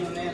né?